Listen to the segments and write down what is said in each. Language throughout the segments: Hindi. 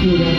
Rápido.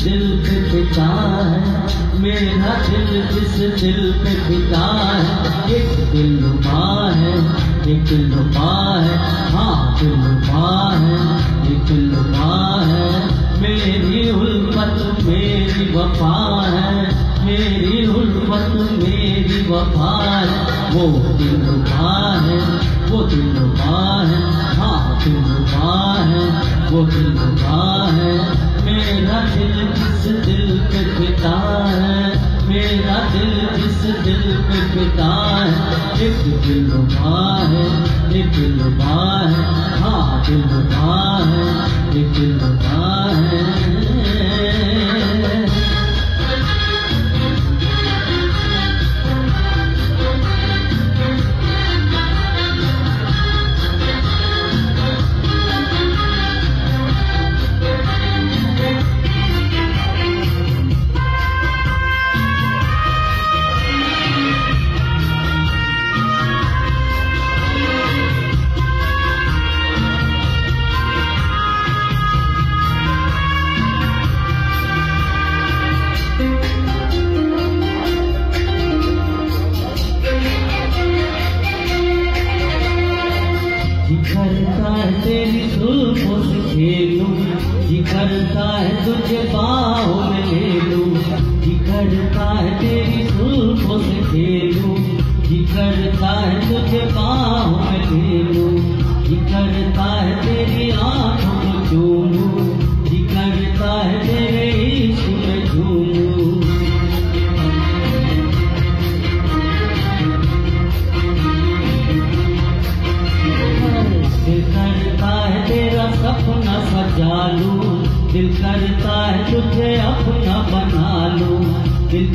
दिल पे पिता है मेरा दिल जिस दिल पे पिता है, एक दिल माँ है, एक दिल माँ है हाँ दिल माँ है एक दिल माँ है, मेरी उल्फत मेरी वफा है, मेरी उल्फत मेरी वफा है। वो दिल माँ है, वो दिल माँ है हाँ दिल माँ है, वो दिल माँ है। मेरा दिल जिस दिल पे पिता है, मेरा दिल जिस दिल पे पिता है। एक दिल माँ है, एक दिल माँ है हाँ दिल माँ है, एक दिल माँ है। जी है तुझे बाहों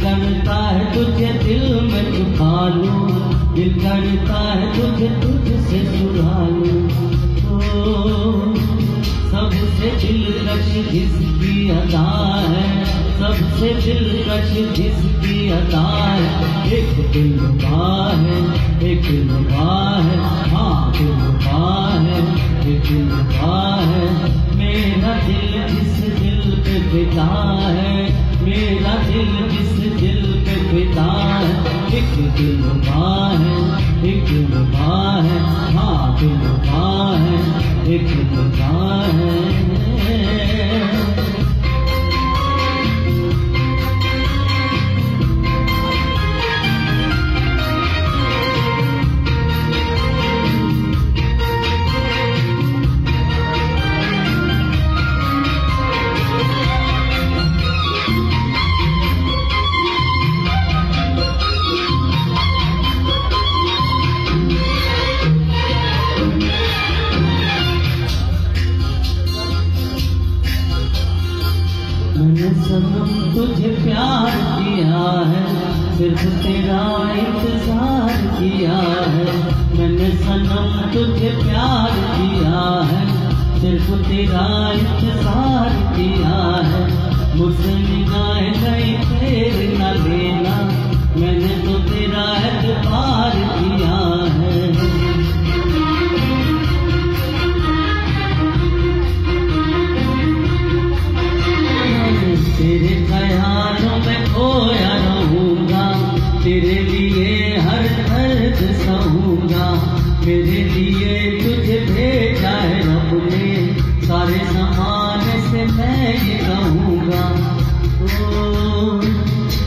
करता है तुझे दिल में छुपा लूँ दिल करता है तुझे तुझसे सुला लूँ सबसे दिलकश जिसकी अदा है, सबसे दिलकश जिसकी अदा है। एक दिल है, एक दिल है हाँ दिल है, एक दिल है। मेरा दिल जिस दिल पे पिता है, मेरा दिल जिस दिल है एक दिल है एक दिल है हाँ दिल है एक दिल है। मैंने सनम तुझे प्यार किया है, सिर्फ़ तेरा इंतज़ार किया है। मैंने सनम तुझे प्यार किया है, सिर्फ़ तेरा इंतज़ार किया है। मुझसे निगाहें कहीं फेर न लेना। मैंने तो तेरा एतबार मेरे लिए तुझे भेजा है रब ने सारे समान से मैं ये कहूँगा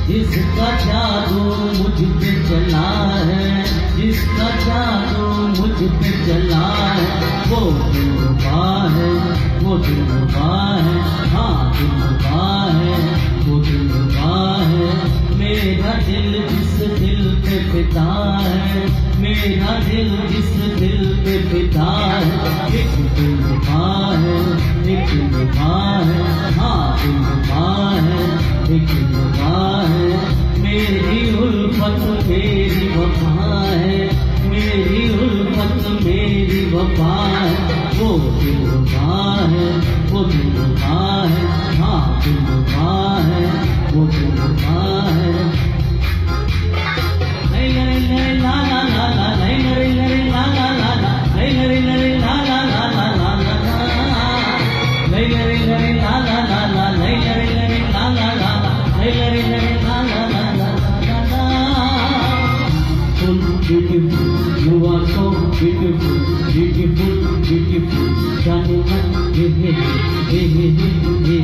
जिसका जादू मुझ पे चला है जिसका जादू मुझ पे चला है। वो दिलवा है, वो दिलवा है हाँ दिलवा है, वो दिलवा है। मेरा दिल जिस दिल पे पिता है मेरा दिल जिस दिल में पिता है। एक दिल है, एक दिल है हाँ दिल है, एक दिल है। मेरी उल्फत में ही